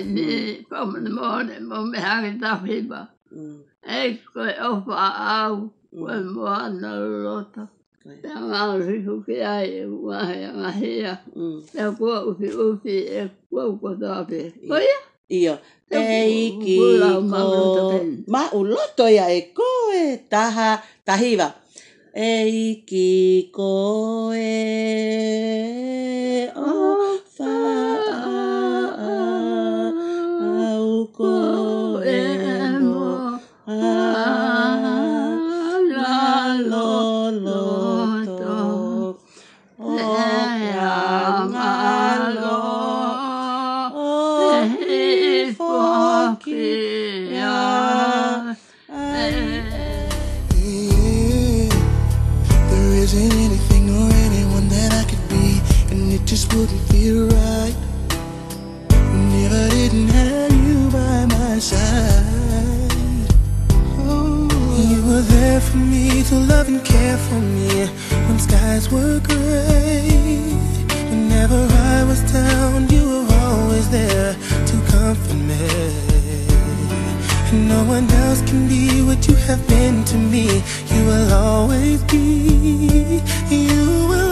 ai ni pom ni mo me ha ki ta fi ba e au ko mo na lo ta te ma ri ku ki ai wa he ma he ya te ko u fi u fi e ko ko ta fi ko ya ia e ki ko ma u lo ya e ko e ta ha ta hi e ki ko e it just wouldn't feel right. I didn't have there for me to love and care for me when skies were gray. Whenever I was down, you were always there to comfort me. And no one else can be what you have been to me. You will always be, you will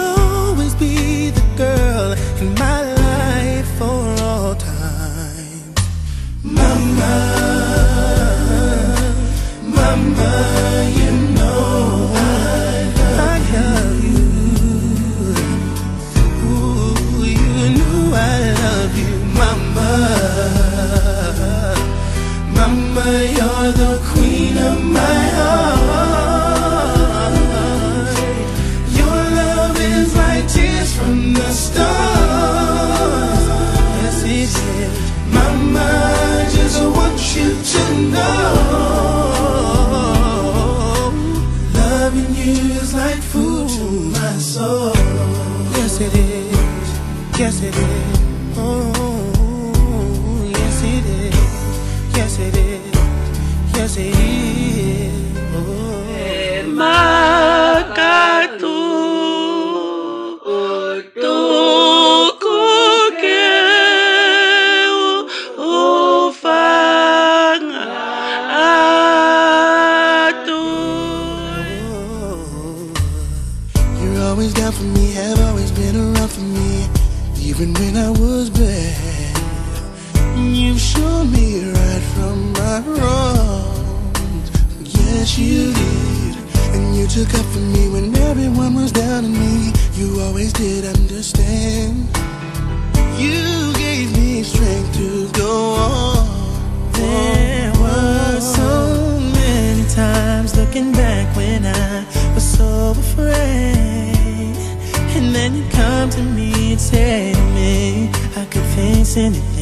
Yes, it is. Yes, it is. Always down for me, have always been around for me, even when I was bad. You've shown me right from my wrongs. Yes, you did. And you took up for me when everyone was down on me. You always did understand. You gave me strength to go on. There so many times looking back when I I could face anything.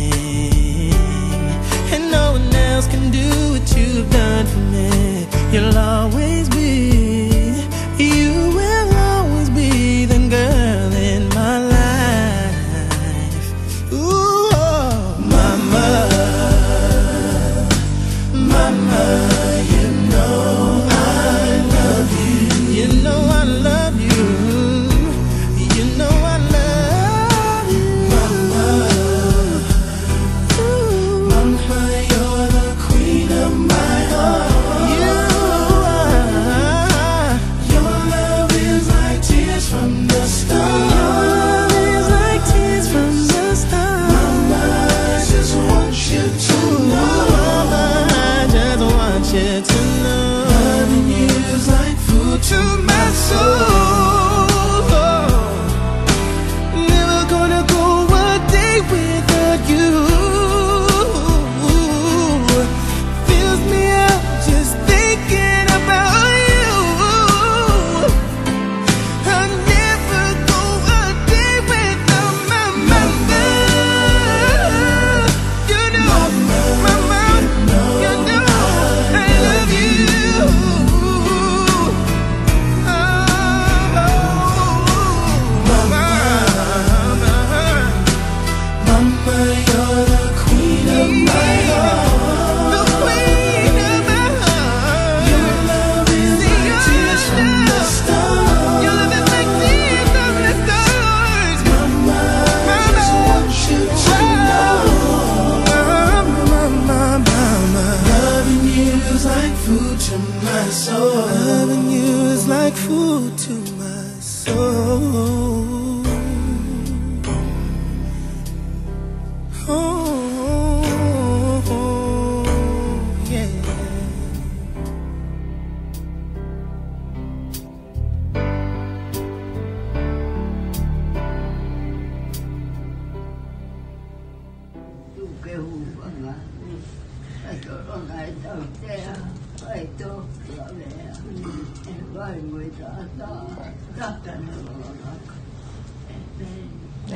Want you to know. Loving you is like food to my soul. my soul. Loving you is like food to my soul. Oh, yeah. 哎，哆来哆，得，哎哆咪，咪来咪哆，哆，哆来咪哆，咪。